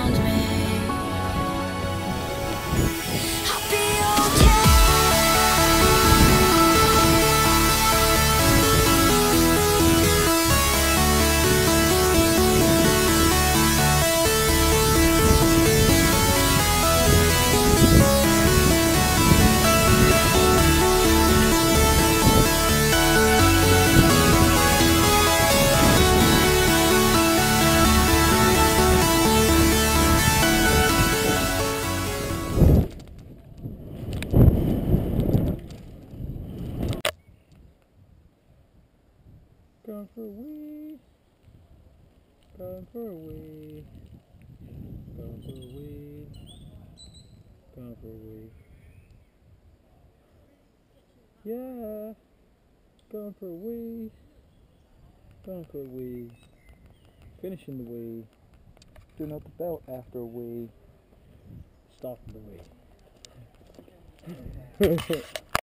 around me. Going for a wee. Going for a wee. Going for a wee. Going for a wee. Yeah. Going for a wee. Going for a wee. Finishing the wee. Doing up the belt after a wee. Stopping the wee.